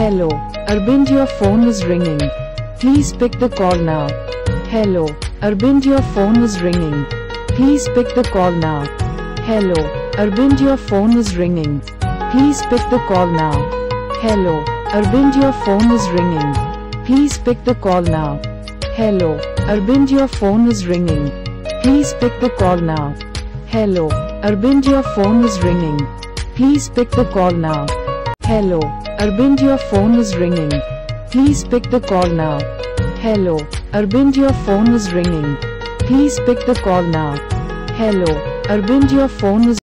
Hello, Arbind, your phone is ringing. Please pick the call now. Hello, Arbind, your phone is ringing. Please pick the call now. Hello, Arbind, your phone is ringing. Please pick the call now. Hello, Arbind, your phone is ringing. Please pick the call now. Hello, Arbind, your phone is ringing. Please pick the call now. Hello, Arbind, your phone is ringing. Please pick the call now. Hello, Arbind, your phone is ringing. Please pick the call now. Hello, Arbind, your phone is ringing. Please pick the call now. Hello, Arbind, your phone is